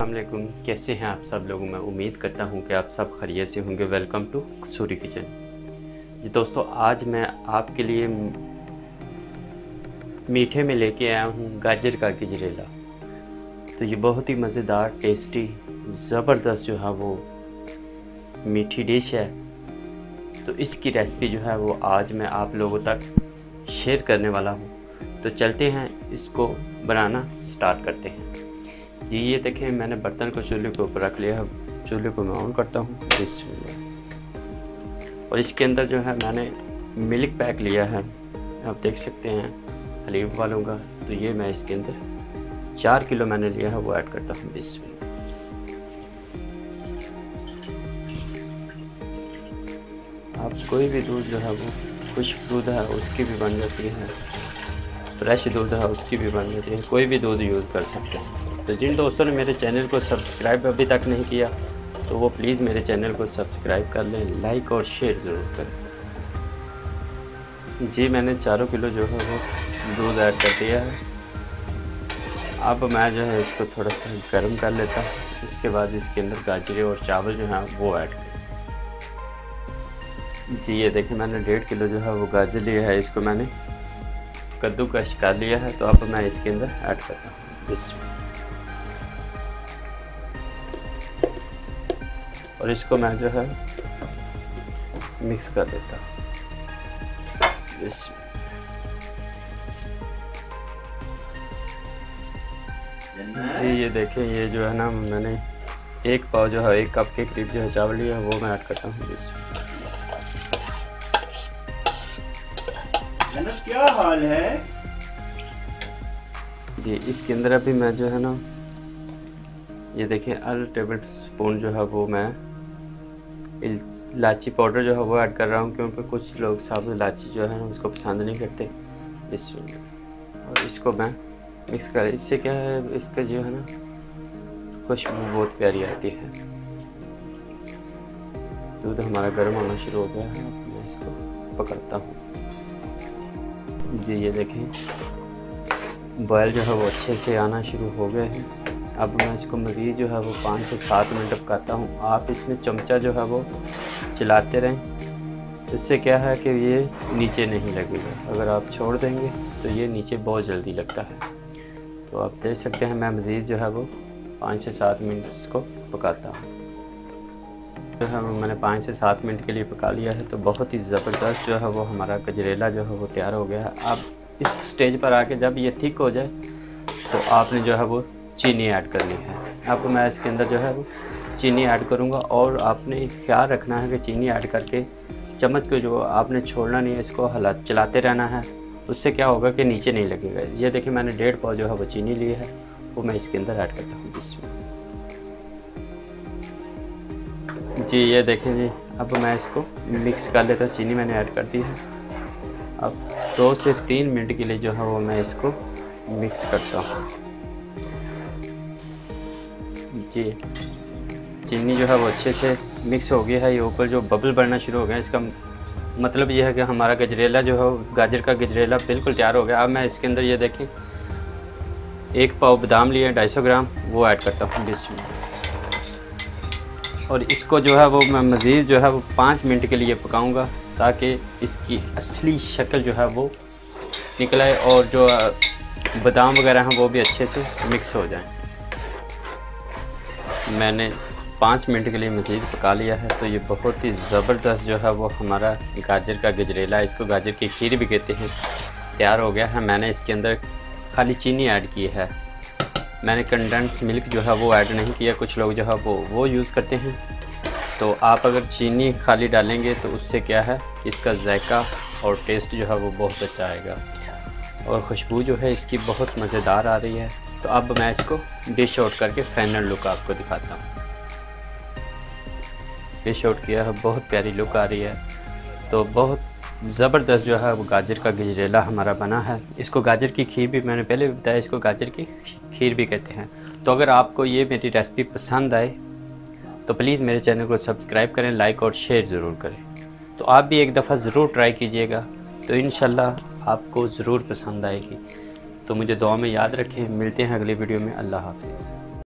अल्लाम कैसे हैं आप सब लोगों? मैं उम्मीद करता हूँ कि आप सब खरीय से होंगे। वेलकम टू सूरी किचन जी दोस्तों, आज मैं आपके लिए मीठे में लेके आया हूँ गाजर का गजरेला। तो ये बहुत ही मज़ेदार टेस्टी ज़बरदस्त जो है वो मीठी डिश है। तो इसकी रेसिपी जो है वो आज मैं आप लोगों तक शेयर करने वाला हूँ। तो चलते हैं, इसको बनाना स्टार्ट करते हैं। जी, ये देखें, मैंने बर्तन को चूल्हे के ऊपर रख लिया है। चूल्हे को मैं ऑन करता हूँ। इस और इसके अंदर जो है, मैंने मिल्क पैक लिया है। आप देख सकते हैं हलीब वालों का। तो ये मैं इसके अंदर चार किलो मैंने लिया है, वो ऐड करता हूँ बिस्मिल्लाह आप कोई भी दूध जो है, वो खुश्क दूध है, उसकी भी बन जाती है। फ्रेश दूध है, उसकी भी बन जाती है। कोई भी दूध यूज़ कर सकते हैं। तो जिन दोस्तों ने मेरे चैनल को सब्सक्राइब अभी तक नहीं किया तो वो प्लीज़ मेरे चैनल को सब्सक्राइब कर लें, लाइक और शेयर ज़रूर करें। जी, मैंने चारों किलो जो है वो दूध ऐड कर दिया है। अब मैं जो है इसको थोड़ा सा गर्म कर लेता हूँ। उसके बाद इसके अंदर गाजरे और चावल जो हैं वो ऐड कर। जी, ये देखिए, मैंने डेढ़ किलो जो है वो गाजर लिया है। इसको मैंने कद्दू कद्दूकश कर लिया है तो अब मैं इसके अंदर ऐड करता हूँ। इसमें और इसको मैं जो है मिक्स कर देता हूँ। इस जी ये देखें ये जो है ना मैंने एक पाव जो है एक कप के करीब जो है चावल लिया है वो मैं ऐड करता हूँ। इसमें क्या हाल है? जी इसके अंदर अभी मैं जो है ना ये देखें अल टेबल स्पून जो है वो मैं इलायची पाउडर जो है वो ऐड कर रहा हूँ क्योंकि कुछ लोग साबुत इलायची जो है उसको पसंद नहीं करते। इस और इसको मैं मिक्स कर इससे क्या है, इसका जो है ना खुशबू बहुत प्यारी आती है। दूध हमारा गर्म होना शुरू हो गया है। मैं इसको पकड़ता हूँ। जी, ये देखें। बॉयल जो है वो अच्छे से आना शुरू हो गए हैं। अब मैं इसको मज़ीद जो है वो पाँच से सात मिनट पकाता हूँ। आप इसमें चमचा जो है वो चलाते रहें। इससे क्या है कि ये नीचे नहीं लगेगा। अगर आप छोड़ देंगे तो ये नीचे बहुत जल्दी लगता है। तो आप देख सकते हैं मैं मज़ीद जो है वो पाँच से सात मिनट इसको पकाता हूँ। जो है वो मैंने पाँच से सात मिनट के लिए पका लिया है। तो बहुत ही ज़बरदस्त जो है वो हमारा गजरेला जो है वो तैयार हो गया है। अब इस स्टेज पर आके जब ये थिक हो जाए तो आपने जो है वो चीनी ऐड करनी है। आपको मैं इसके अंदर जो है वो चीनी ऐड करूँगा और आपने ख्याल रखना है कि चीनी ऐड करके चम्मच को जो आपने छोड़ना नहीं है, इसको हला, चलाते रहना है। उससे क्या होगा कि नीचे नहीं लगेगा। ये देखिए, मैंने डेढ़ पाव जो है वो चीनी ली है, वो मैं इसके अंदर ऐड करता हूँ इसमें। जी, ये देखें जी, अब मैं इसको मिक्स कर लेता हूँ। चीनी मैंने ऐड कर दी है। अब दो से तीन मिनट के लिए जो है वो मैं इसको मिक्स करता हूँ। जी चीनी जो है वो अच्छे से मिक्स हो गया है। ये ऊपर जो बबल बढ़ना शुरू हो गया इसका मतलब ये है कि हमारा गजरेला जो है गाजर का गजरेला बिल्कुल तैयार हो गया। अब मैं इसके अंदर ये देखें, एक पाव बादाम लिए ढाई सौ ग्राम, वो ऐड करता हूँ बीस में। और इसको जो है वो मैं मज़ीद जो है वो पाँच मिनट के लिए पकाऊँगा, ताकि इसकी असली शक्ल जो है वो निकल और जो बादाम वगैरह हैं वो भी अच्छे से मिक्स हो जाएँ। मैंने पाँच मिनट के लिए मज़ीद पका लिया है तो ये बहुत ही ज़बरदस्त जो है वो हमारा गाजर का गजरेला इसको गाजर की खीर भी कहते हैं। तैयार हो गया है। मैंने इसके अंदर खाली चीनी ऐड की है। मैंने कंडेंस मिल्क जो है वो ऐड नहीं किया। कुछ लोग जो है वो वो यूज़ करते हैं। तो आप अगर चीनी खाली डालेंगे तो उससे क्या है? इसका जायका और टेस्ट जो है वो बहुत अच्छा आएगा। और खुशबू जो है इसकी बहुत मज़ेदार आ रही है। तो अब मैं इसको डिश आउट करके फाइनल लुक आपको दिखाता हूँ। डिश आउट किया है, बहुत प्यारी लुक आ रही है। तो बहुत ज़बरदस्त जो है, वो गाजर का गजरेला हमारा बना है। इसको गाजर की खीर भी मैंने पहले भी बताया, इसको गाजर की खीर भी कहते हैं। तो अगर आपको ये मेरी रेसिपी पसंद आए तो प्लीज़ मेरे चैनल को सब्सक्राइब करें लाइक और शेयर ज़रूर करें। तो आप भी एक दफ़ा ज़रूर ट्राई कीजिएगा तो इन आपको ज़रूर पसंद आएगी। तो मुझे दुआ में याद रखें। मिलते हैं अगले वीडियो में। अल्लाह हाफिज़।